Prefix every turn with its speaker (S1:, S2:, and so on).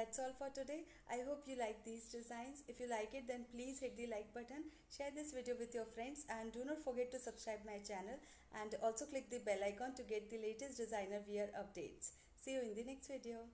S1: That's all for today. I hope you like these designs. If you like it then please hit the like button, share this video with your friends and do not forget to subscribe my channel and also click the bell icon to get the latest designer wear updates. See you in the next video.